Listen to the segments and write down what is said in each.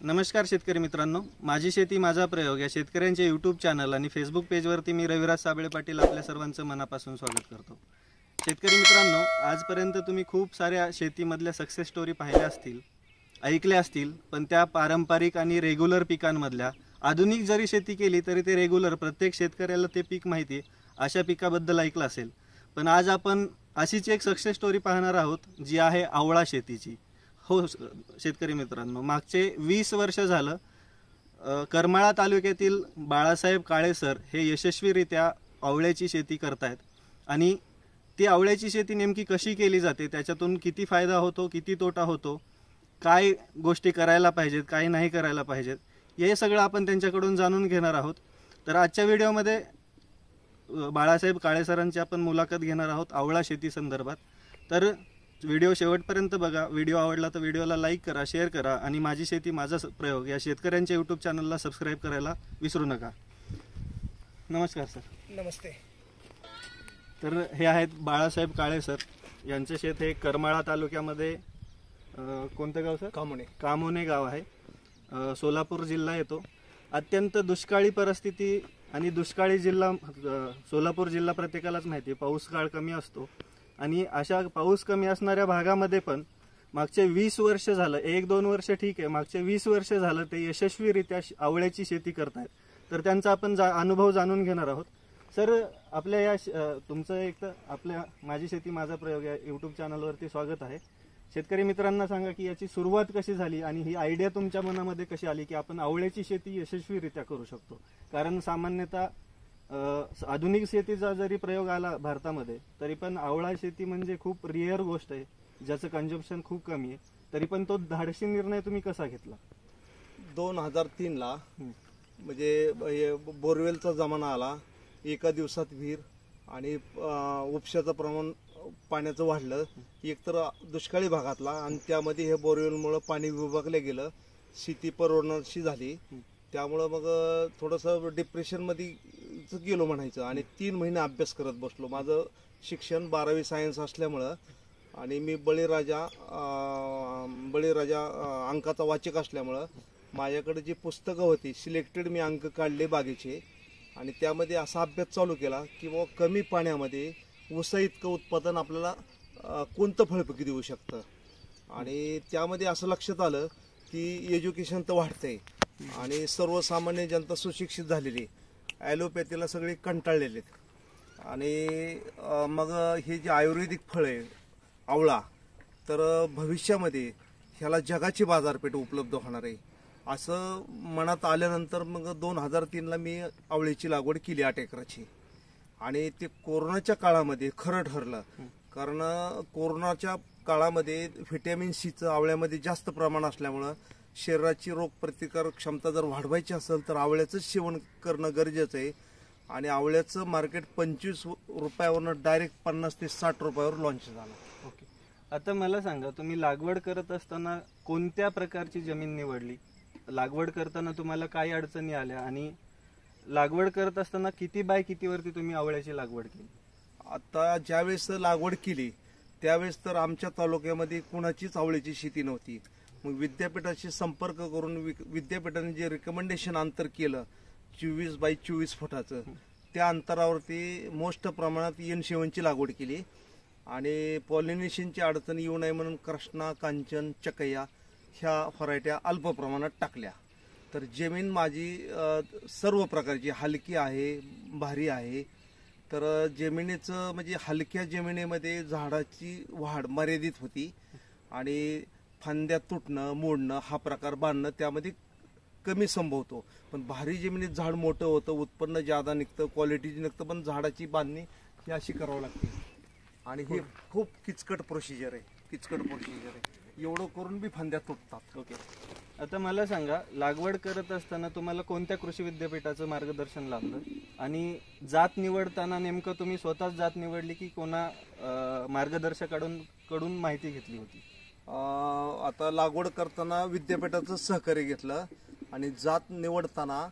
नमस्कार शेतकरी मित्रांनो. माझी शेती माझा प्रयोग या शेतकऱ्यांच्या यूट्यूब चॅनल आणि फेसबुक पेजवरती मी रविराज साबळे पाटील आपल्या सर्वांचं मनापासून स्वागत करतो. शेतकरी मित्रांनो आजपर्यंत तुम्ही खूप साऱ्या शेतीमधल्या सक्सेस स्टोरी पाहिल्या असतील ऐकल्या असतील पण त्या पारंपरिक आणि रेग्युलर पिकांमधल्या आधुनिक जरी शेती केली तरी ते रेग्युलर प्रत्येक शेतकऱ्याला ते पीक माहिती आहे अशा पिकाबद्दल ऐकलं असेल. पण आज आपण अशीच एक सक्सेस स्टोरी पाहणार आहोत जी आहे आवळा शेतीची. हो शेतकरी मित्रांनो मागचे वीस वर्ष झालं करमाळा तालुक्यातील बाळासाहेब काळे सर हे यशस्वीरित्या आवळ्याची शेती करतायत. आणि ती आवळ्याची शेती नेमकी कशी केली जाते त्याच्यातून किती फायदा होतो किती तोटा होतो काय गोष्टी करायला पाहिजेत काय नाही करायला पाहिजेत हे सगळं आपण त्यांच्याकडून जाणून घेणार आहोत. तर आजच्या व्हिडिओमध्ये बाळासाहेब काळेसरांची आपण मुलाखत घेणार आहोत आवळा शेती संदर्भात. तर व्हिडिओ शेवटपर्यंत बघा. व्हिडिओ आवडला तर व्हिडिओला लाईक करा शेअर करा आणि माझी शेती माझा प्रयोग या शेतकऱ्यांच्या यूट्यूब चॅनलला सबस्क्राईब करायला विसरू नका. नमस्कार सर नमस्ते. तर हे आहेत बाळासाहेब काळे सर यांचं शेत हे करमाळा तालुक्यामध्ये कोणतं गाव सर कामणे कामोने गाव आहे. सोलापूर जिल्हा येतो. अत्यंत दुष्काळी परिस्थिती आणि दुष्काळी जिल्हा सोलापूर जिल्हा प्रत्येकालाच माहिती आहे. पाऊस काळ कमी असतो. आणि अशा पाऊस कमी असणाऱ्या भागामध्ये पण मागचे वीस वर्ष झालं एक दोन वर्ष ठीक आहे मागचे वीस वर्ष झालं ते यशस्वीरित्या आवळ्याची शेती करतायत. तर त्यांचा आपण जा अनुभव जाणून घेणार आहोत. सर आपल्या या श- तुमचं एक तर आपल्या माझी शेती माझा प्रयोग या युट्यूब चॅनलवरती स्वागत आहे. शेतकरी मित्रांना सांगा की याची सुरुवात कशी झाली आणि ही आयडिया तुमच्या मनामध्ये कशी आली की आपण आवळ्याची शेती यशस्वीरित्या करू शकतो? कारण सामान्यतः आधुनिक शेतीचा जरी प्रयोग आला भारतामध्ये तरी पण आवळा शेती म्हणजे खूप रिअर गोष्ट आहे ज्याचं कन्झम्पशन खूप कमी आहे. तरी पण तो धाडसी निर्णय तुम्ही कसा घेतला? दोन हजार तीन ला हं. म्हणजे बोरवेलचा जमाना आला एका दिवसात विहीर आणि उपशाचं प्रमाण पाण्याचं वाढलं एक तर दुष्काळी भागातला आणि त्यामध्ये हे बोरवेलमुळं पाणी विभागलं गेलं शेती परवडण्याची झाली. त्यामुळं मग थोडंसं डिप्रेशनमध्ये गेलो म्हणायचं आणि तीन महिने अभ्यास करत बसलो. माझं शिक्षण बारावी सायन्स असल्यामुळं आणि मी बळीराजा बळीराजा अंकाचा वाचक असल्यामुळं माझ्याकडे जी पुस्तकं होती सिलेक्टेड मी अंक काढले बागेचे आणि त्यामध्ये असा अभ्यास चालू केला की बाबा कमी पाण्यामध्ये उसा इतकं उत्पादन आपल्याला कोणतं फळपकी देऊ शकतं? आणि त्यामध्ये असं लक्षात आलं की एज्युकेशन तर वाढतंय. आणि सर्वसामान्य जनता सुशिक्षित झालेली ॲलोपॅथीला सगळे कंटाळलेले आहेत. आणि मग हे जे आयुर्वेदिक फळ आहे आवळा तर भविष्यामध्ये ह्याला जगाची बाजारपेठ उपलब्ध होणार आहे. असं मनात आल्यानंतर मग दोन हजार तीनला मी आवळीची लागवड केली आठ एकराची. आणि ते कोरोनाच्या काळामध्ये खरं ठरलं. कारण कोरोनाच्या काळामध्ये व्हिटॅमिन सीचं आवळ्यामध्ये जास्त प्रमाण असल्यामुळं शरीराची रोगप्रतिकारक क्षमता जर वाढवायची असेल तर आवळ्याचं सेवन करणं गरजेचं आहे. आणि आवळ्याचं मार्केट पंचवीस रुपयावरनं डायरेक्ट पन्नास ते साठ रुपयावर लॉन्च झालं. ओके. आता मला सांगा तुम्ही लागवड करत असताना कोणत्या प्रकारची जमीन निवडली? लागवड करताना तुम्हाला काय अडचणी आल्या आणि लागवड करत असताना किती बाय कितीवरती तुम्ही आवळ्याची लागवड केली? आता ज्यावेळेस लागवड केली त्यावेळेस तर आमच्या तालुक्यामध्ये कुणाचीच आवळीची शेती नव्हती. मग विद्यापीठाशी संपर्क करून विद्यापीठाने जे रिकमेंडेशन अंतर केलं चोवीस बाय चोवीस फुटाचं त्या अंतरावरती मोस्ट प्रमाणात एन शेवणची लागवड केली. आणि पॉलिनेशनची अडचण येऊ नये म्हणून कृष्णा कांचन चकया ह्या व्हरायट्या अल्प प्रमाणात टाकल्या. तर जमीन माझी सर्व प्रकारची हलकी आहे भारी आहे. तर जमिनीचं म्हणजे हलक्या जमिनीमध्ये झाडाची वाढ मर्यादित होती. आणि फांद्या तुटणं मोडणं हा प्रकार बांधणं त्यामध्ये कमी संभवतो. पण भारी जमिनीत झाड मोठं होतं उत्पन्न ज्यादा निघतं क्वालिटी निघतं पण झाडाची बांधणी ही अशी करावं लागते. आणि हे खूप किचकट प्रोसिजर आहे किचकट प्रोसिजर आहे. एवढं करून बी फांद्या तुटतात. ओके. आता मला सांगा लागवड करत असताना तुम्हाला कोणत्या कृषी विद्यापीठाचं मार्गदर्शन लाभलं आणि जात निवडताना नेमकं तुम्ही स्वतःच जात निवडली की कोणा मार्गदर्शकाकडून कडून माहिती घेतली होती? आता लागवड करताना विद्यापीठाचं सहकार्य घेतलं आणि जात निवडताना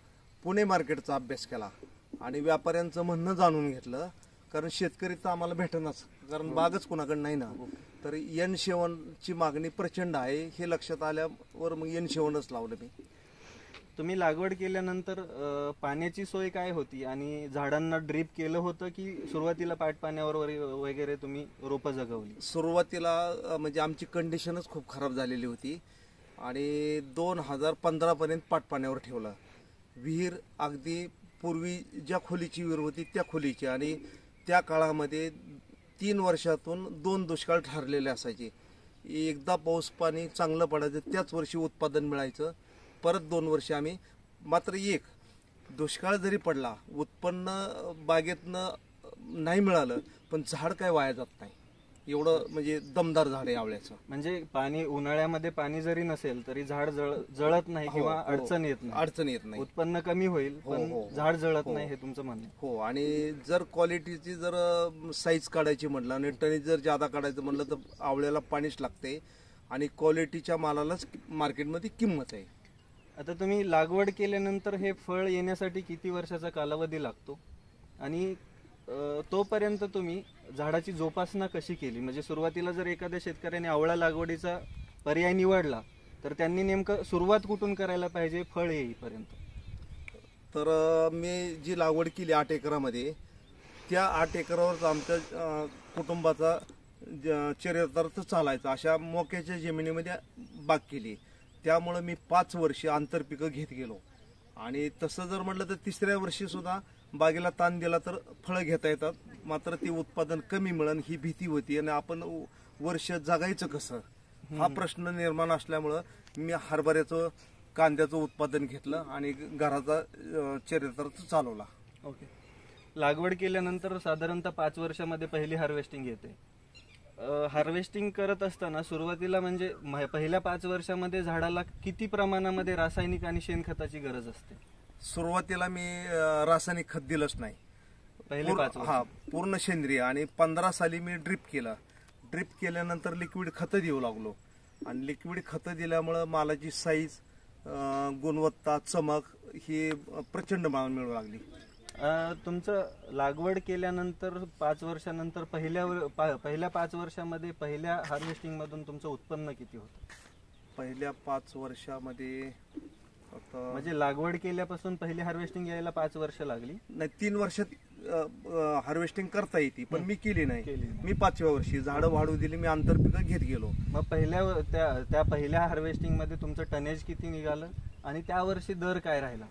पुणे मार्केटचा अभ्यास केला आणि व्यापाऱ्यांचं म्हणणं जाणून घेतलं. कारण शेतकरी तर आम्हाला भेटणंच कारण बागच कोणाकडे नाही ना. तर एन शेवनची मागणी प्रचंड आहे हे लक्षात आल्यावर मग एन शेवनच लावलं मी. तुम्ही लागवड केल्यानंतर पाण्याची सोय काय होती? आणि झाडांना ड्रीप केलं होतं की सुरुवातीला पाटपाण्यावर वगैरे- वगैरे तुम्ही रोपं जगवली? सुरुवातीला अ, म्हणजे आमची कंडिशनच खूप खराब झालेली होती. आणि दोन हजार पंधरापर्यंत पाटपाण्यावर ठेवलं. विहीर अगदी पूर्वी ज्या खोलीची विहीर होती त्या खोलीची. आणि त्या काळामध्ये तीन वर्षातून दोन दुष्काळ ठरलेले असायचे. एकदा पाऊस पाणी चांगलं पडायचं त्याच वर्षी उत्पादन मिळायचं. परत दोन वर्ष आम्ही मात्र एक दुष्काळ जरी पडला उत्पन्न बागेतनं नाही मिळालं पण झाड काय वाया जात नाही एवढं म्हणजे दमदार झाड आहे आवळ्याचं म्हणजे पाणी उन्हाळ्यामध्ये पाणी जरी नसेल तरी झाड जळ जळत नाही किंवा हो, हो. अडचण येत नाही अडचण येत नाही उत्पन्न कमी होईल हो, पण हो. झाड जळत हो. नाही हे तुमचं म्हणणं. हो आणि जर क्वालिटीची जर साईज काढायची म्हटलं आणि टनेज जर जादा काढायचं म्हटलं तर आवळ्याला पाणीच लागते आणि क्वालिटीच्या मालालाच मार्केटमध्ये किंमत आहे आता तुम्ही लागवड केल्यानंतर हे फळ येण्यासाठी किती वर्षाचा कालावधी लागतो? आणि तोपर्यंत तुम्ही झाडाची जोपासना कशी केली? म्हणजे सुरुवातीला जर एखाद्या शेतकऱ्याने आवळा लागवडीचा पर्याय निवडला तर त्यांनी नेमकं सुरुवात कुठून करायला पाहिजे फळ येईपर्यंत? तर मी जी लागवड केली आठ एकरामध्ये त्या आठ एकरावरच आमच्या कुटुंबाचा ज- चरितार्थ चालायचा. अशा मोक्याच्या जमिनीमध्ये बाग केली. त्यामुळं मी पाच वर्ष आंतरपिकं घेत गेलो. आणि तसं जर म्हटलं तर तिसऱ्या वर्षी सुद्धा बागेला ताण दिला तर फळं घेता येतात. मात्र ते उत्पादन कमी मिळन ही भीती होती आणि आपण वर्ष जगायचं कसं? हा प्रश्न निर्माण असल्यामुळं मी हरभऱ्याचं कांद्याचं उत्पादन घेतलं आणि घराचा अं, चरितार्थ चालवला. ओके. लागवड केल्यानंतर साधारणतः पाच वर्षामध्ये पहिली हार्वेस्टिंग येते. हार्वेस्टिंग करत असताना सुरुवातीला म्हणजे पहिल्या पाच वर्षामध्ये झाडाला किती प्रमाणामध्ये रासायनिक आणि शेणखताची गरज असते? सुरुवातीला मी रासायनिक खत दिलंच नाही. पहिले पूर्ण- पाच वर्ष. हा पूर्ण सेंद्रिय. आणि पंधरा साली मी ड्रिप केलं. ड्रिप केल्यानंतर लिक्विड खतं देऊ लागलो. आणि लिक्विड खतं दिल्यामुळं मालाची साईज गुणवत्ता चमक ही प्रचंड मा- मिळू लागली. तुमचं लागवड केल्यानंतर पाच वर्षानंतर पहिल्या पा- पहिल्या पाच वर्षामध्ये पहिल्या हार्वेस्टिंग मधून तुमचं उत्पन्न किती होतं? पहिल्या पाच वर्षामध्ये म्हणजे लागवड केल्यापासून पहिली हार्वेस्टिंग यायला पाच वर्ष लागली? नाही तीन वर्षात हार्वेस्टिंग करता येते पण मी केली नाही. मी पाचव्या वर्षी झाडं वाढू दिली मी आंतरपिकं घेत गेलो. मग पहिल्या त्या त्या पहिल्या हार्वेस्टिंगमध्ये तुमचं टनेज किती निघालं? आणि त्या वर्षी दर काय राहिला?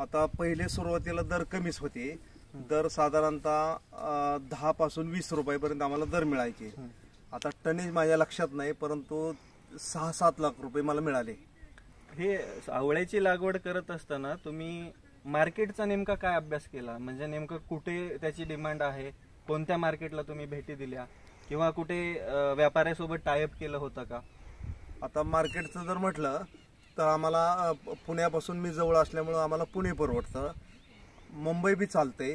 आता पहिले सुरुवातीला दर कमीच होते. दर साधारणतः दहा पासून वीस रुपयापर्यंत आम्हाला दर मिळायचे. आता टनेज माझ्या लक्षात नाही परंतु सहा सात लाख रुपये मला मिळाले. हे आवळ्याची लागवड करत असताना तुम्ही मार्केटचा नेमका काय अभ्यास केला? म्हणजे नेमकं कुठे त्याची डिमांड आहे? कोणत्या मार्केटला तुम्ही भेटी दिल्या? किंवा कुठे व्यापाऱ्यासोबत टायअप केलं होतं का? आता मार्केटचं जर म्हटलं तर आम्हाला पुण्यापासून मी जवळ असल्यामुळं आम्हाला पुणे परवडतं. मुंबई बी चालते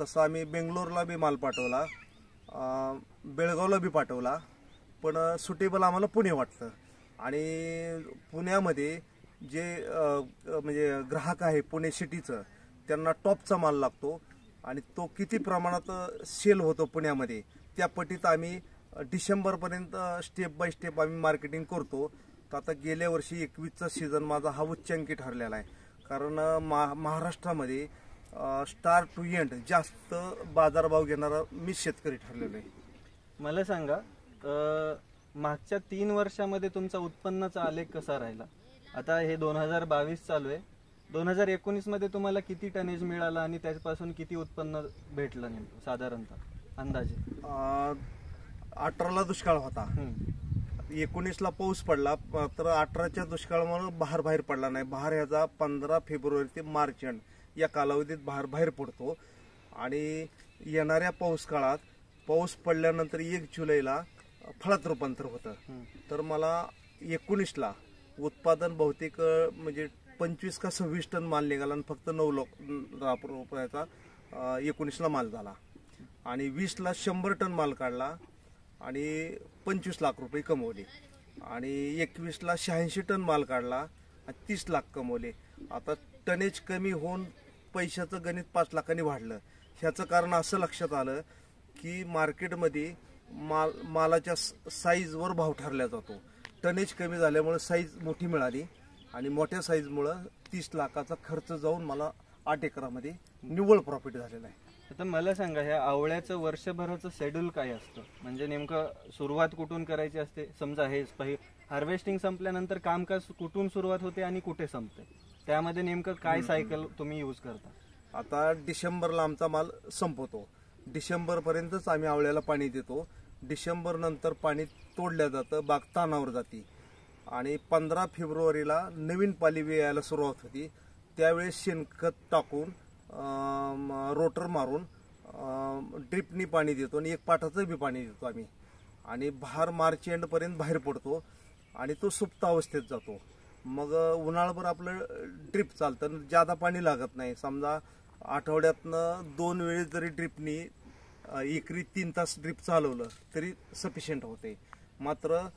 तसं आम्ही बेंगलोरला बी माल पाठवला. बेळगावला बी पाठवला. पण सुटेबल आम्हाला पुणे वाटतं. आणि पुण्यामध्ये जे म्हणजे ग्राहक आहे पुणे सिटीचं त्यांना टॉपचा माल लागतो. आणि तो किती प्रमाणात सेल होतो पुण्यामध्ये त्या पटीत आम्ही डिसेंबरपर्यंत स्टेप बाय स्टेप आम्ही मार्केटिंग करतो. तर आता गेल्या वर्षी एकवीसचा सीझन माझा हा उच्चांकी ठरलेला आहे. कारण मा महाराष्ट्रामध्ये स्टार टू एंड जास्त बाजारभाव घेणारा मी शेतकरी ठरलेलो आहे. मला सांगा मागच्या तीन वर्षामध्ये तुमचा उत्पन्नाचा आलेख कसा राहिला? आता हे दोन हजार बावीस चालू आहे. दोन हजार एकोणीसमध्ये तुम्हाला किती टनेज मिळालं आणि त्याच्यापासून किती उत्पन्न भेटलं नेमकं साधारणतः अंदाजे? अठराला दुष्काळ होता. एकोणीसला पाऊस पडला तर अठराच्या दुष्काळामुळे बहार बाहेर पडला नाही. बहार ह्याचा पंधरा फेब्रुवारी ते मार्च एंड या कालावधीत बहार बाहेर पडतो. आणि येणाऱ्या पाऊस काळात पाऊस पडल्यानंतर एक जुलैला फळात रूपांतर होतं. तर मला एकोणीसला उत्पादन बहुतेक म्हणजे पंचवीस का सव्वीस टन माल निघाला आणि फक्त नऊ लोक रुपयाचा एकोणीसला माल झाला. आणि वीसला शंभर टन माल काढला. आणि पंचवीस लाख रुपये कमवले. आणि एकवीसला शहाऐंशी टन माल काढला आणि तीस लाख कमवले. आता टनेज कमी होऊन पैशाचं गणित पाच लाखांनी वाढलं. ह्याचं कारण असं लक्षात आलं की मार्केटमध्ये माल मालाच्या साईजवर भाव ठरला जातो. टनेज कमी झाल्यामुळं साईज मोठी मिळाली आणि मोठ्या साईजमुळं तीस लाखाचा खर्च जाऊन मला आठ एकरामध्ये निव्वळ प्रॉफिट झालेला आहे. आता मला सांगा ह्या आवळ्याचं वर्षभराचं शेड्यूल काय असतं? म्हणजे नेमकं सुरुवात कुठून करायची असते? समजा हे हार्वेस्टिंग संपल्यानंतर कामकाज कुठून सुरुवात होते आणि कुठे संपते? त्यामध्ये नेमकं काय सायकल तुम्ही यूज करता? आता डिसेंबरला आमचा माल संपवतो डिसेंबरपर्यंतच आम्ही आवळ्याला पाणी देतो. डिसेंबर नंतर पाणी तोडलं जातं बाग तानावर जाते. आणि पंधरा फेब्रुवारीला नवीन पाली यायला सुरुवात होती. त्यावेळेस शेणखत टाकून रोटर मारून ड्रिपनी पाणी देतो आणि एक पाठाचं बी पाणी देतो आम्ही. आणि भार मार्च एंडपर्यंत बाहेर पडतो आणि तो सुप्त अवस्थेत जातो. मग अं, उन्हाळभर आपलं ड्रिप चालतं जादा पाणी लागत नाही. समजा आठवड्यातनं दोन वेळेस जरी ड्रिपनी एकरी तीन तास ड्रिप चालवलं तरी सफिशियंट होते. मात्र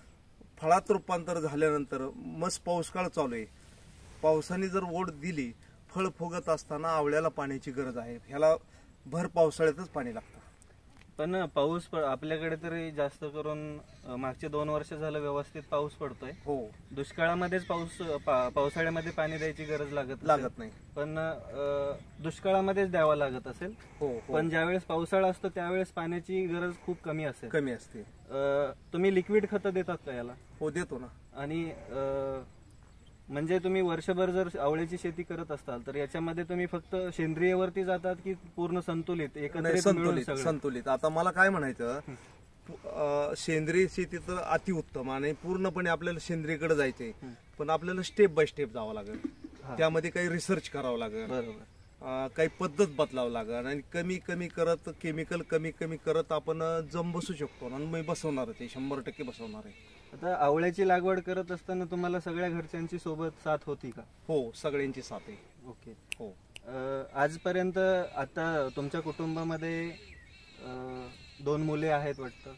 फळात रूपांतर झाल्यानंतर मस्त पाऊसकाळ चालू आहे. पावसाने जर ओढ दिली फळ फुगत असताना आवळ्याला पाण्याची गरज आहे. ह्याला भर पावसाळ्यातच पाणी लागतं. पण पाऊस प- आपल्याकडे तरी जास्त करून अं, मागचे दोन वर्ष झालं व्यवस्थित पाऊस पडतोय. हो. दुष्काळामध्येच पाऊस पा- पावसाळ्यामध्ये पाणी द्यायची गरज लागत असेल. लागत नाही. पण अं, दुष्काळामध्येच द्यावा लागत असेल. हो हो. पण ज्यावेळेस पावसाळा असतो त्यावेळेस पाण्याची गरज खूप कमी असेल. कमी असते. अं, तुम्ही लिक्विड खतं देतात का याला? हो देतो ना. आणि अं, म्हणजे तुम्ही वर्षभर जर आवळ्याची शेती करत असताल तर याच्यामध्ये तुम्ही फक्त सेंद्रियवरती जातात की पूर्ण संतुलित नाही एकत्रित मिळून संतुलित सगळं? संतुलित. आता मला काय म्हणायचं अं, सेंद्रिय शेती तर अतिउत्तम आणि पूर्णपणे आपल्याला सेंद्रियकडे जायचंय. पण आपल्याला स्टेप बाय स्टेप जावं लागेल. त्यामध्ये काही रिसर्च करावं लागेल. बरोबर. अं, काही पद्धत बदलावं लागेल आणि कमी कमी करत केमिकल कमी कमी करत आपण अं, जम बसू शकतो. आणि मी बसवणार आहे शंभर टक्के बसवणार आहे. आता आवळ्याची लागवड करत असताना तुम्हाला सगळ्या घरच्यांची सोबत साथ होती का? हो सगळ्यांची साथ आहे. ओके. हो. अं, आजपर्यंत आता तुमच्या कुटुंबामध्ये अं, दोन मुले आहेत वाटतं?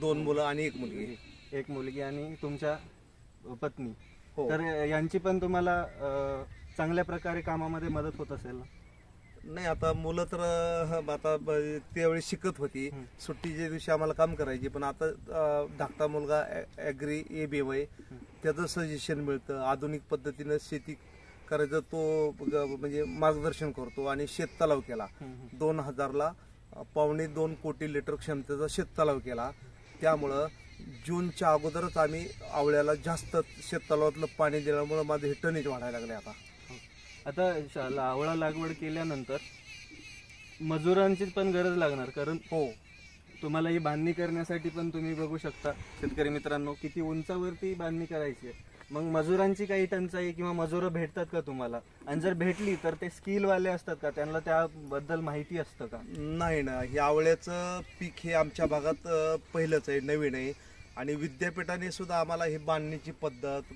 दोन मुलं आणि एक मुलगी. एक मुलगी आणि तुमच्या पत्नी. हो. तर यांची पण तुम्हाला अं, चांगल्या प्रकारे कामामध्ये मदत होत असेल ना? नाही आता मुलं तर आता त्यावेळी शिकत होती. सुट्टीच्या दिवशी आम्हाला काम करायची पण आता धाकटा मुलगा ऍग्री ए बी वाय त्याचं सजेशन मिळतं. आधुनिक पद्धतीनं शेती करायचं तो म्हणजे मार्गदर्शन करतो आणि शेततलाव केला. दोन हजारला पावणे दोन कोटी लिटर क्षमतेचा शेततलाव केला. त्यामुळं जूनच्या अगोदरच आम्ही आवळ्याला जास्त शेततलावातलं पाणी दिल्यामुळं माझं हे टनेज वाढायला लागले आता. आता आवळा लागवड केल्यानंतर मजुरांची पण गरज लागणार कारण हो. तुम्हाला ही बांधणी करण्यासाठी पण तुम्ही बघू शकता शेतकरी मित्रांनो किती उंचावरती बांधणी करायची आहे. मग मजुरांची काही टंचाई किंवा मजुरं भेटतात का तुम्हाला? आणि जर भेटली तर ते स्किल वाले असतात का? त्यांना त्याबद्दल माहिती असतं का? नाही ना हे आवळ्याचं पीक हे आमच्या भागात पहिलंच आहे नवीन आहे. आणि विद्यापीठाने सुद्धा आम्हाला ही बांधणीची पद्धत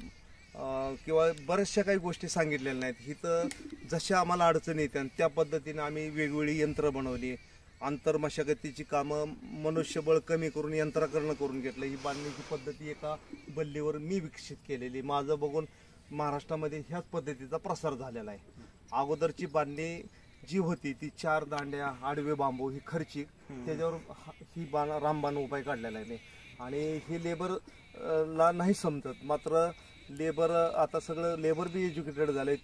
किंवा बऱ्याचशा काही गोष्टी सांगितलेल्या नाहीत. ही तर जशा आम्हाला अडचणी येत्या त्या पद्धतीने आम्ही वेगवेगळी यंत्र बनवली. आंतरमशागतीची कामं मनुष्यबळ कमी करून यंत्राकरणं करून घेतलं. ही बांधणीची पद्धती एका बल्लीवर मी विकसित केलेली. माझं बघून महाराष्ट्रामध्ये ह्याच पद्धतीचा प्रसार झालेला आहे. अगोदरची बांधणी जी होती ती चार दांड्या आडवे बांबू ही खर्चिक त्याच्यावर ही बाण रामबाण उपाय काढलेला आहे. आणि हे लेबर ला नाही समजत. मात्र लेबर आता सगळं लेबर बी एज्युकेटेड झाले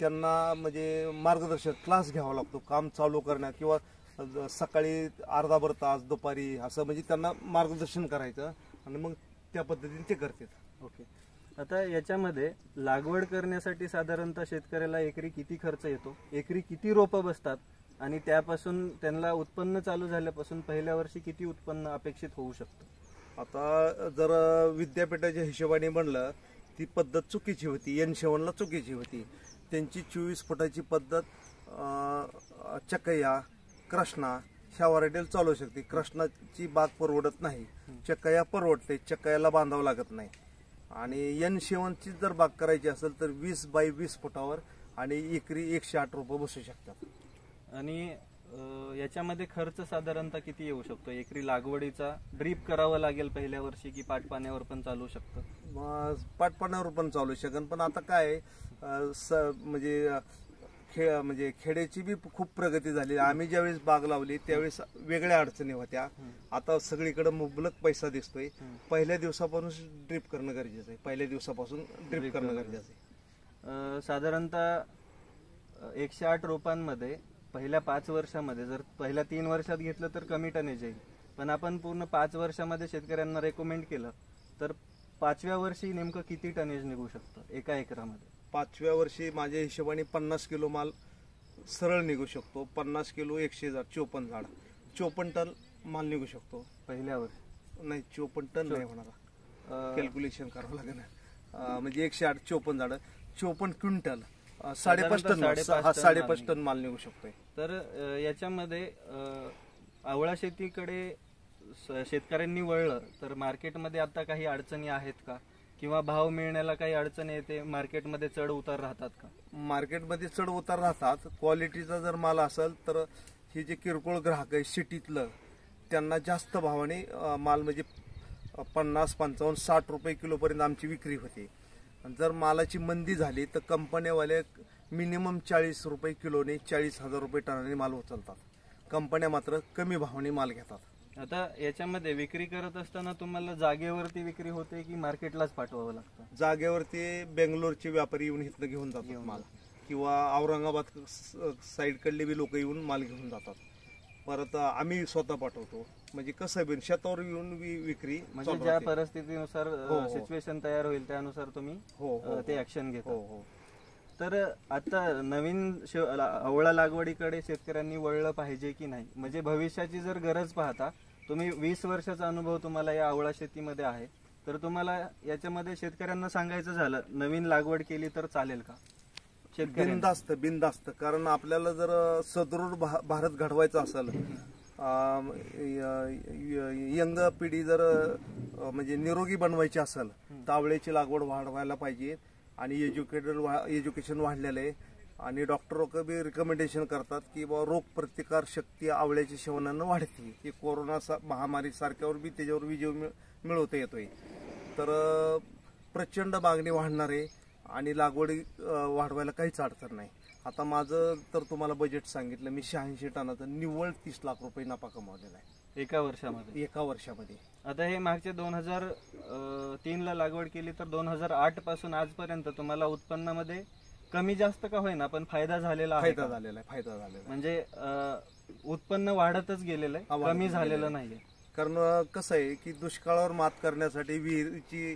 त्यांना म्हणजे मार्गदर्शक क्लास घ्यावा लागतो काम चालू करण्यात. किंवा सकाळी अर्धाभर तास दुपारी असं म्हणजे त्यांना मार्गदर्शन करायचं आणि मग त्या पद्धतीने ते करतात. ओके आता याच्यामध्ये लागवड करण्यासाठी साधारणतः शेतकऱ्याला एकरी किती खर्च येतो? एकरी किती रोपं बसतात? आणि त्यापासून त्यांना उत्पन्न चालू झाल्यापासून पहिल्या वर्षी किती उत्पन्न अपेक्षित होऊ शकतं? आता जर विद्यापीठाच्या हिशोबाने म्हणलं ती पद्धत चुकीची होती. एन शेवनला चुकीची होती. त्यांची चोवीस फुटाची पद्धत चकया कृष्णा ह्या व्हरायटीला चालू शकते. कृष्णाची बाग परवडत नाही. चकया परवडते. चकयाला बांधावं लागत नाही. आणि एन शेवनची जर बाग करायची असेल तर वीस बाय वीस फुटावर आणि एकरी एकशे आठ रुपये बसू शकतात. आणि याच्यामध्ये खर्च साधारणतः किती येऊ शकतो? एकरी लागवडीचा ड्रीप करावं लागेल पहिल्या वर्षी की पाटपाण्यावर पण चालू शकतं? पाटपाण्यावर पण चालू शकन. पण आता काय म्हणजे खे म्हणजे खेड्याची बी खूप प्रगती झाली. आम्ही ज्यावेळेस बाग लावली त्यावेळेस वेगळ्या अडचणी होत्या. आता सगळीकडे मुबलक पैसा दिसतोय. पहिल्या दिवसापासून ड्रिप करणं गरजेचं आहे. पहिल्या दिवसापासून ड्रिप करणं गरजेचं आहे. साधारणतः एकशे आठ रोपांमध्ये पहिल्या पाच वर्षामध्ये जर पहिल्या तीन वर्षात घेतलं तर कमी टनेज येईल पण आपण पूर्ण पाच वर्षामध्ये शेतकऱ्यांना रेकमेंड केलं तर पाचव्या वर्षी नेमकं किती टनेज निघू शकतं एका एकरामध्ये? पाचव्या वर्षी माझ्या हिशोबाने पन्नास किलो माल सरळ निघू शकतो. पन्नास किलो एकशे झाड चोपन्न झाड. चोपन्न टन माल निघू शकतो. पहिल्या वर्षी? नाही चोपन्न टन नाही होणार. कॅल्क्युलेशन करावं लागेल. म्हणजे एकशे आठ चोपन्न झाड. चोपन्न क्विंटल. साडेपाच टन साडेपाच हा टन साडेपाच माल टन माल निघू शकतोय. तर याच्यामध्ये आवळा शेतीकडे शेतकऱ्यांनी वळलं तर मार्केटमध्ये आता काही अडचणी आहेत का? किंवा भाव मिळण्याला काही अडचणी येते मार्केटमध्ये चढ उतार राहतात का? मार्केटमध्ये चढ उतार राहतात. क्वालिटीचा जर माल असेल तर हे जे किरकोळ ग्राहक आहे सिटीतलं त्यांना जास्त भावाने माल म्हणजे पन्नास पंचावन्न साठ रुपये किलोपर्यंत आमची विक्री होते. जर मालाची मंदी झाली तर कंपन्यावाले मिनिमम चाळीस रुपये किलोने चाळीस हजार रुपये टनाने माल उचलतात. कंपन्या मात्र कमी भावाने माल घेतात. आता याच्यामध्ये विक्री करत असताना तुम्हाला जागेवरती विक्री होते की मार्केटलाच पाठवावं लागतं? जागेवरती बेंगलोरचे व्यापारी येऊन इथनं घेऊन जातात माल. किंवा औरंगाबाद साईडकडले बी लोक येऊन माल घेऊन जातात. परत आम्ही स्वतः पाठवतो. म्हणजे कसं बी शेतावर येऊन वि- विक्री म्हणजे चालू ज्या राहते. परिस्थितीनुसार हो, हो. सिच्युएशन तयार होईल त्यानुसार तुम्ही हो अ, हो. ते ऍक्शन घेता. हो हो. तर आता नवीन शे- ला- आवळा लागवडीकडे शेतकऱ्यांनी वळलं पाहिजे की नाही? म्हणजे भविष्याची जर गरज पाहता तुम्ही वीस वर्षाचा अनुभव तुम्हाला या आवळा शेतीमध्ये आहे. तर तुम्हाला याच्यामध्ये शेतकऱ्यांना सांगायचं झालं नवीन लागवड केली तर चालेल का? बिंदास्त बिंदास्त कारण आपल्याला जर सदृढ भा- भारत घडवायचा असेल य- यंग पिढी जर म्हणजे निरोगी बनवायची असेल तर लागवड वाढवायला पाहिजे आणि एज्युकेटेड एज्युकेशन वाढलेलं आहे. आणि डॉक्टर लोक बी रिकमेंडेशन करतात की बाबा रोग प्रतिकार शक्ती आवळ्याच्या सेवनानं वाढते. की कोरोना सा- महामारी सारख्यावर बी त्याच्यावर विजय मिळवता येतोय. तर प्रचंड मागणी वाढणार आहे. आणि लागवडी वाढवायला काहीच अडचण नाही. आता माझं तर तुम्हाला बजेट सांगितलं मी शहाऐंशी टनाचं निव्वळ तीस लाख रुपये नफा कमावलेला आहे. एका वर्षामध्ये? एका वर्षामध्ये. आता हे मागच्या दोन हजार तीन ला लागवड केली तर दोन हजार आठपासून आजपर्यंत तुम्हाला उत्पन्नामध्ये कमी जास्त का होईना पण फायदा झालेला आहे फायदा? झालेला आहे फायदा झालेला म्हणजे उत्पन्न वाढतच गेलेलं आहे कमी झालेलं. नाहीये. कारण कसं आहे की दुष्काळावर मात करण्यासाठी विहिरीची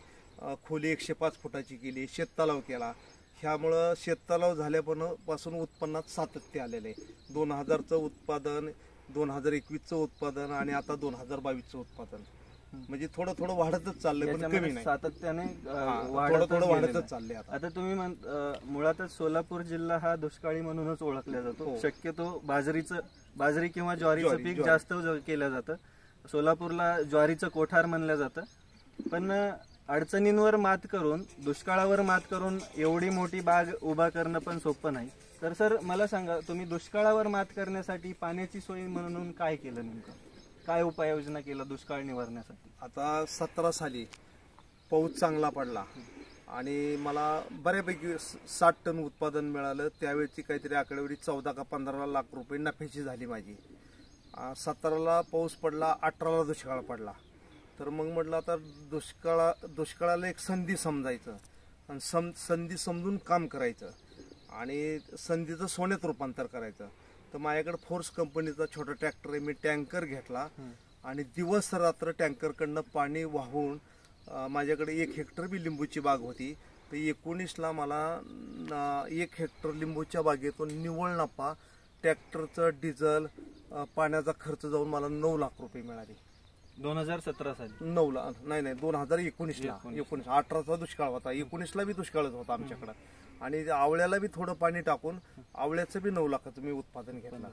खोली एकशे पाच फुटाची केली शेततलाव केला. ह्यामुळं शेततलाव झाल्यापासून उत्पन्नात सातत्य आलेलं आहे. दोन हजारचं उत्पादन दोन हजार एकवीसचं उत्पादन आणि आता दोन हजार बावीसचं उत्पादन. म्हणजे थोडं थोडं वाढतच चाललंय पण कमी नाही. सातत्याने थोडं थोडं वाढतच आहे. चाललंय आता. तुम्ही मुळातच सोलापूर जिल्हा हा दुष्काळी म्हणूनच ओळखला जातो. हो. शक्यतो बाजरीचं बाजरी किंवा ज्वारीचं ज्वारी, पीक. जास्त केलं जातं. सोलापूरला ज्वारीचं कोठार म्हणलं जातं. पण अडचणींवर मात करून दुष्काळावर मात करून एवढी मोठी बाग उभा करणं पण सोपं नाही. तर सर मला सांगा तुम्ही दुष्काळावर मात करण्यासाठी पाण्याची सोय म्हणून काय केलं नेमकं? काय उपाययोजना केला दुष्काळ निवारण्यासाठी? आता सतरा साली पाऊस चांगला पडला आणि मला बऱ्यापैकी साठ टन उत्पादन मिळालं. त्यावेळची काहीतरी आकडेवारी चौदा का पंधरा लाख रुपये नफ्याची झाली माझी. सतराला पाऊस पडला अठराला दुष्काळ पडला. तर मग म्हटलं आता दुष्काळा दुष्काळाला एक संधी समजायचं. आणि सम संधी समजून काम करायचं. आणि संधीचं सोन्यात रूपांतर करायचं. तर माझ्याकडे फोर्स कंपनीचा छोटा ट्रॅक्टर आहे. मी टँकर घेतला. आणि दिवस रात्र टँकरकडनं पाणी वाहून माझ्याकडे एक हेक्टर बी लिंबूची बाग होती. तर एकोणीसला मला एक हेक्टर लिंबूच्या बागेतून निव्वळ नफा ट्रॅक्टरचं डिझेल पाण्याचा खर्च जाऊन मला नऊ लाख रुपये मिळाले. दोन हजार सतरा साली. नऊ लाख नाही नाही दोन हजार एकोणीसला. एकोणीस. एकोणीस. अठराचा दुष्काळ होता. एकोणीसला बी दुष्काळच होता आमच्याकडं. आणि आवळ्याला बी थोडं पाणी टाकून आवळ्याचं बी नऊ लाखाचं मी उत्पादन घेतलं.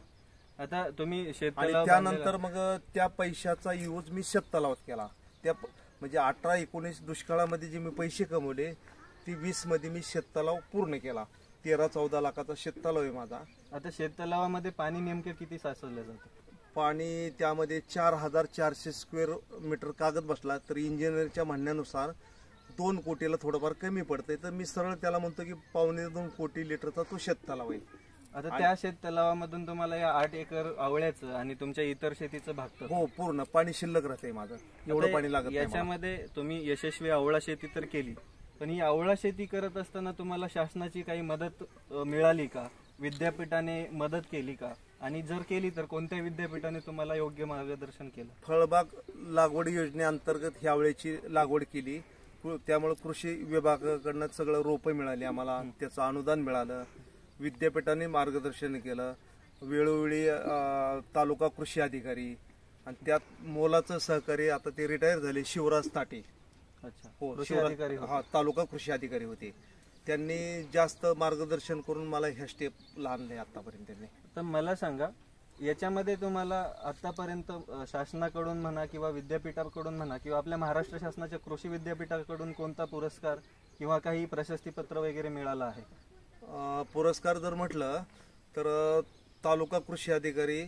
आता तुम्ही आणि शेततलाव त्यानंतर मग त्या पैशाचा यूज मी शेततलावात केला. त्या म्हणजे अठरा एकोणीस दुष्काळामध्ये जे मी पैसे कमवले ती वीसमध्ये मी शेततलाव पूर्ण केला. तेरा चौदा लाखाचा शेततलाव आहे माझा. आता शेततलावामध्ये पाणी नेमकं किती साचवलं जातं? पाणी त्यामध्ये चार हजार चारशे स्क्वेअर मीटर कागद बसला तर इंजिनियरच्या म्हणण्यानुसार दोन कोटीला थोडंफार कमी पडतंय. तर मी सरळ त्याला म्हणतो की पावणे दोन कोटी लिटरचा तो शेततलाव आहे. आता त्या शेत तलावामधून तुम्हाला या आठ एकर आवळ्याचं आणि तुमच्या इतर शेतीचं भागतं. हो पूर्ण. पाणी शिल्लक राहते माझं. एवढं पाणी लागत नाही मला. याच्यामध्ये तुम्ही यशस्वी आवळा शेती तर केली पण ही आवळा शेती करत असताना तुम्हाला शासनाची काही मदत अ, मिळाली का? विद्यापीठाने मदत केली का? आणि जर केली तर कोणत्या विद्यापीठाने तुम्हाला योग्य मार्गदर्शन केलं? फळबाग लागवड योजनेअंतर्गत ह्या वेळेची लागवड केली. त्यामुळे कृषी विभागाकडनं सगळं रोपं मिळाली आम्हाला. त्याचं अनुदान मिळालं. विद्यापीठाने मार्गदर्शन केलं. वेळोवेळी तालुका कृषी अधिकारी आणि त्यात मोलाचं सहकारी आता ते रिटायर झाले शिवराज ताटे. अच्छा. हो शिवराज. हा तालुका कृषी अधिकारी होते. त्यांनी जास्त मार्गदर्शन करून मला ह्या स्टेप आणले आतापर्यंत त्यांनी. तर मला सांगा याच्यामध्ये तुम्हाला आतापर्यंत शासनाकडून म्हणा किंवा विद्यापीठाकडून म्हणा किंवा आपल्या महाराष्ट्र शासनाच्या कृषी विद्यापीठाकडून कोणता पुरस्कार किंवा काही प्रशस्तीपत्र वगैरे मिळालं आहे? पुरस्कार जर म्हटलं तर तालुका कृषी अधिकारी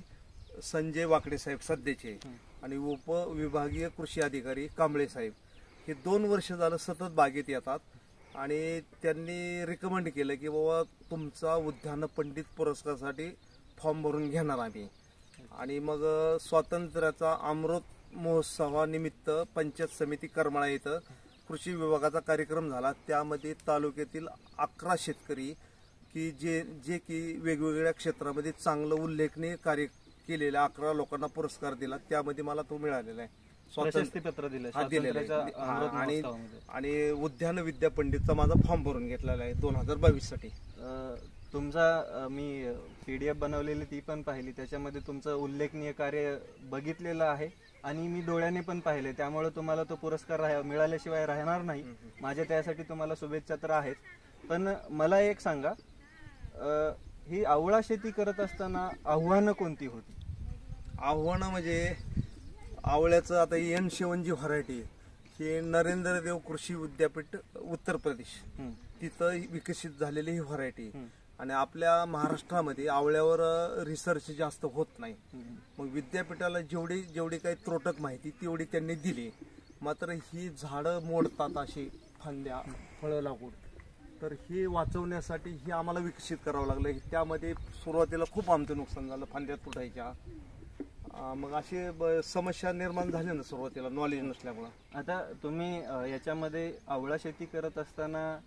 संजय वाकडे साहेब सध्याचे आणि उपविभागीय कृषी अधिकारी कांबळे साहेब. हे दोन वर्ष झालं सतत बागेत येतात आणि त्यांनी रिकमेंड केलं की बाबा तुमचा उद्यान पंडित पुरस्कारासाठी फॉर्म भरून घेणार आम्ही. आणि मग स्वातंत्र्याचा अमृत महोत्सवानिमित्त पंचायत समिती करमाळा इथं कृषी विभागाचा कार्यक्रम झाला. त्यामध्ये तालुक्यातील अकरा शेतकरी की जे जे की वेगवेगळ्या क्षेत्रामध्ये चांगलं उल्लेखनीय कार्य केलेल्या अकरा लोकांना पुरस्कार दिला. त्यामध्ये मला तो मिळालेला आहे. स्वातंत्र्य प्रशस्तीपत्र दिलं दिलेलं आहे. स्वातंत्र्याच्या अमृत आणि. आणि उद्यान विद्या पंडितचा माझा फॉर्म भरून घेतलेला आहे दोन हजार बावीससाठी तुमचा मी पीडीएफ बनवलेली ती पण पाहिली. त्याच्यामध्ये तुमचं उल्लेखनीय कार्य बघितलेलं आहे आणि मी डोळ्याने पण पाहिले त्यामुळे तुम्हाला तो पुरस्कार राह- मिळाल्याशिवाय राहणार नाही. माझ्या त्यासाठी तुम्हाला शुभेच्छा तर आहेत. पण मला एक सांगा ही आवळा शेती करत असताना आव्हानं कोणती होती? आव्हानं म्हणजे आवळ्याचं आता एन शेवनजी व्हरायटी ही नरेंद्र देव कृषी विद्यापीठ उत्तर प्रदेश. तिथं विकसित झालेली ही व्हरायटी आणि आपल्या महाराष्ट्रामध्ये आवळ्यावर रिसर्च जास्त होत नाही. मग विद्यापीठाला जेवढी जेवढी काही त्रोटक माहिती तेवढी त्यांनी दिली. मात्र ही झाडं मोडतात अशी फांद्या फळं लागून. तर हे वाचवण्यासाठी ही आम्हाला विकसित करावं लागलं. त्यामध्ये सुरुवातीला खूप आमचं नुकसान झालं फांद्या तुटायच्या. मग असे ब- समस्या निर्माण झाल्या ना सुरुवातीला नॉलेज नसल्यामुळं. आता तुम्ही याच्यामध्ये आवळा शेती करत असताना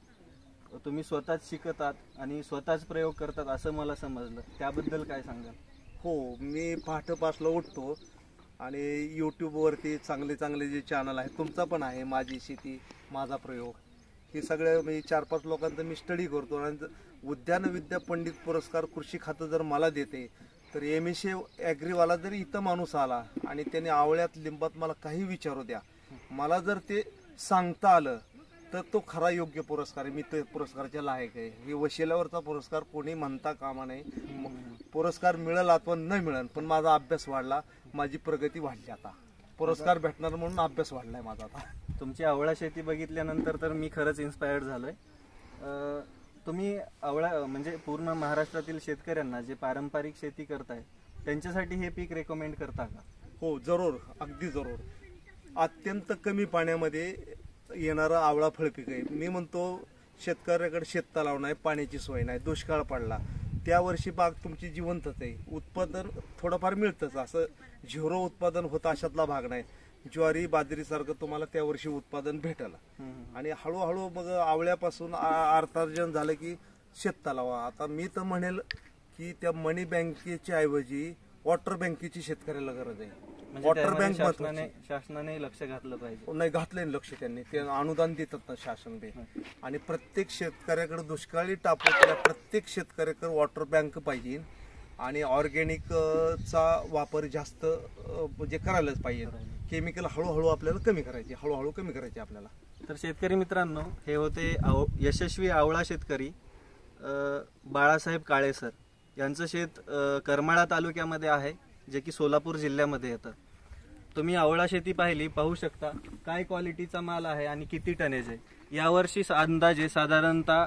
तुम्ही स्वतःच शिकतात आणि स्वतःच प्रयोग करतात असं मला समजलं. त्याबद्दल काय सांगाल? हो मी पहाटे पाचला उठतो आणि यूट्यूबवरती चांगले चांगले जे चॅनल आहेत तुमचा पण आहे माझी शेती माझा प्रयोग. हे सगळं मी चार पाच लोकांचं मी स्टडी करतो आणि ज- उद्यान विद्या पंडित पुरस्कार कृषी खातं जर मला देते तर एम एस ॲग्रीवाला जरी इथं माणूस आला आणि त्याने आवळ्यात लिंबात मला काही विचारू द्या मला जर ते सांगता आलं तर तो खरा योग्य पुरस्कार आहे. मी ते पुरस्काराच्या लायक आहे. हे वशिल्यावरचा पुरस्कार कोणी म्हणता कामा नाही मग पुरस्कार मिळेल अथवा न मिळेल पण माझा अभ्यास वाढला. माझी प्रगती वाढली आता. पुरस्कार भेटणार म्हणून अभ्यास वाढलाय माझा आता. तुमची आवळा शेती बघितल्यानंतर तर मी खरंच इन्स्पायर्ड झालोय. तुम्ही आवळा म्हणजे पूर्ण महाराष्ट्रातील शेतकऱ्यांना जे पारंपरिक शेती करताय त्यांच्यासाठी हे पीक रेकमेंड करता का? हो जरूर. अगदी जरूर. अत्यंत कमी पाण्यामध्ये येणारं आवळा फळपीक आहे. मी म्हणतो शेतकऱ्याकडे शेततलाव नाही पाण्याची सोय नाही दुष्काळ पडला. त्या वर्षी बाग तुमची जिवंतच आहे. उत्पादन थोडंफार मिळतंच. असं झिरो उत्पादन होतं अशातला भाग नाही. ज्वारी बाजरीसारखं तुम्हाला त्या वर्षी उत्पादन भेटलं. आणि हळूहळू मग आवळ्यापासून अर्थार्जन झालं की शेततलावा. आता मी तर म्हणेल की त्या मनी बँकेच्या ऐवजी वॉटर बँकेची शेतकऱ्याला गरज आहे. म्हणजे वॉटर त्यामध्ये बँक शासनाने महत्वाची. शासनाने लक्ष घातलं पाहिजे. नाही घातलंय ना लक्ष त्यांनी. ते अनुदान देतात ना शासन ते. आणि प्रत्येक शेतकऱ्याकडे दुष्काळी टापूतल्या प्रत्येक शेतकऱ्याकडे वॉटर बँक पाहिजे. आणि ऑर्गॅनिक चा वापर जास्त अ, म्हणजे करायलाच पाहिजे. केमिकल हळूहळू आपल्याला कमी करायचे हळूहळू कमी करायचे आपल्याला. तर शेतकरी मित्रांनो हे होते आव यशस्वी आवळा शेतकरी अ, बाळासाहेब काळे सर. यांचं शेत अ, करमाळा तालुक्यामध्ये आहे. जे की सोलापूर जिल्ह्यामध्ये येतं. तुम्ही आवळा शेती पाहिली पाहू शकता काय क्वालिटीचा माल आहे आणि किती टनेज आहे. यावर्षी सा- अंदाजे साधारणतः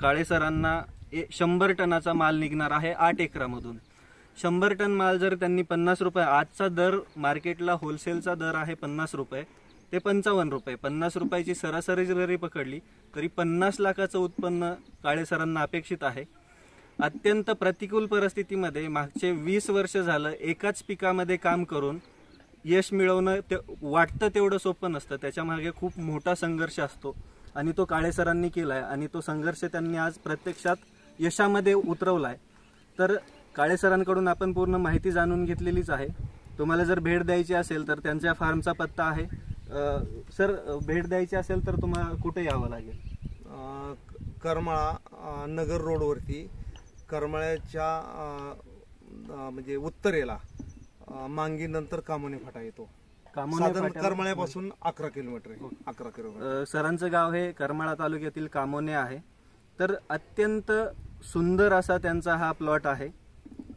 काळेसरांना ए- शंभर टनाचा माल निघणार आहे आठ एकरामधून. शंभर टन माल जर त्यांनी पन्नास रुपये आजचा दर मार्केटला होलसेलचा दर आहे पन्नास रुपये ते पंचावन्न रुपये. पन्नास रुपयाची सरासरी जरी पकडली तरी पन्नास लाखाचं उत्पन्न काळे सरांना अपेक्षित आहे. अत्यंत प्रतिकूल परिस्थितीमध्ये मागचे वीस वर्ष झालं एकाच पिकामध्ये काम करून यश मिळवणं ते वाटतं तेवढं सोपं नसतं. त्याच्यामागे खूप मोठा संघर्ष असतो. आणि तो काळे सरांनी केलाय आणि तो संघर्ष त्यांनी आज प्रत्यक्षात यशामध्ये उतरवलाय. तर काळे सरांकडून आपण पूर्ण माहिती जाणून घेतलेलीच आहे. तुम्हाला जर भेट द्यायची असेल तर त्यांच्या फार्मचा पत्ता आहे. सर भेट द्यायची असेल तर तुम्हाला कुठे यावं लागेल? करमाळा नगर रोडवरती. करमाळ्याच्या म्हणजे उत्तरेला मांगी नंतर कामोनी फाटा येतो. कामोने साधारण फाट्यावर- करमाळ्यापासून अकरा किलोमीटर आहे. अकरा किलोमीटर. अ, सरांचं गाव हे करमाळा तालुक्यातील कामोने आहे. तर अत्यंत सुंदर असा त्यांचा हा प्लॉट आहे.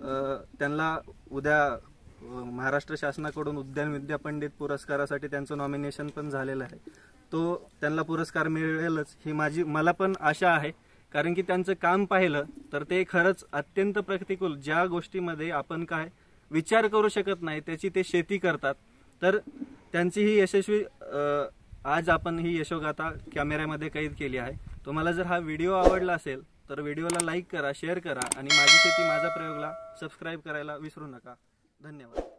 अ, त्यांना उद्या अ, महाराष्ट्र शासनाकडून उद्यान विद्या पंडित पुरस्कारासाठी त्यांचं नॉमिनेशन पण झालेलं आहे. तो त्यांना पुरस्कार मिळेलच ही माझी मला पण आशा आहे. कारण की त्यांचं काम पाहिलं तर ते खरंच अत्यंत प्रतिकूल ज्या गोष्टीमध्ये आपण काय विचार करू शकत नाही त्याची ते शेती करतात. तर त्यांची ही यशस्वी आज आपण ही यशोगाथा कॅमेऱ्यामध्ये कैद केली आहे. तुम्हाला जर हा व्हिडिओ आवडला असेल तर व्हिडिओला लाईक करा शेअर करा आणि माझी शेती माझा प्रयोगला सबस्क्राईब करायला विसरू नका. धन्यवाद.